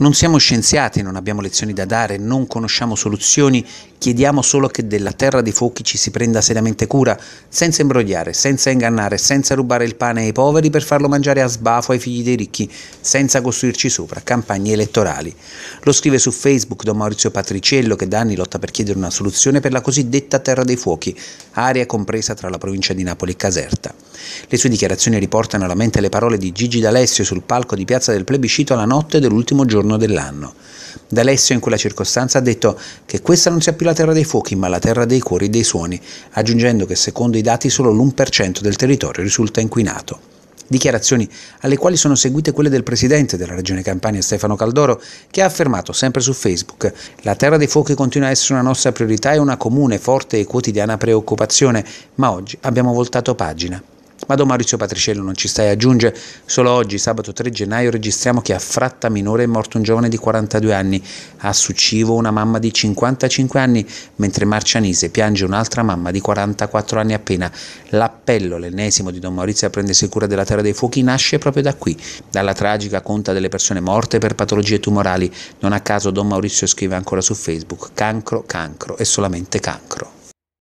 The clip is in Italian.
Non siamo scienziati, non abbiamo lezioni da dare, non conosciamo soluzioni, chiediamo solo che della terra dei fuochi ci si prenda seriamente cura, senza imbrogliare, senza ingannare, senza rubare il pane ai poveri per farlo mangiare a sbafo ai figli dei ricchi, senza costruirci sopra campagne elettorali. Lo scrive su Facebook Don Maurizio Patriciello che da anni lotta per chiedere una soluzione per la cosiddetta terra dei fuochi, area compresa tra la provincia di Napoli e Caserta. Le sue dichiarazioni riportano alla mente le parole di Gigi D'Alessio sul palco di Piazza del Plebiscito alla notte dell'ultimo giorno giorno dell'anno. D'Alessio in quella circostanza ha detto che questa non sia più la terra dei fuochi, ma la terra dei cuori e dei suoni, aggiungendo che secondo i dati solo l'1% del territorio risulta inquinato. Dichiarazioni alle quali sono seguite quelle del presidente della regione Campania Stefano Caldoro, che ha affermato sempre su Facebook: La terra dei fuochi continua a essere una nostra priorità e una comune, forte e quotidiana preoccupazione, ma oggi abbiamo voltato pagina. Ma Don Maurizio Patriciello non ci stai a aggiungere, solo oggi, sabato 3 gennaio, registriamo che a Fratta Minore è morto un giovane di 42 anni, a Succivo una mamma di 55 anni, mentre Marcianise piange un'altra mamma di 44 anni appena. L'appello, l'ennesimo di Don Maurizio a prendersi cura della Terra dei Fuochi, nasce proprio da qui, dalla tragica conta delle persone morte per patologie tumorali. Non a caso Don Maurizio scrive ancora su Facebook, cancro, cancro e solamente cancro.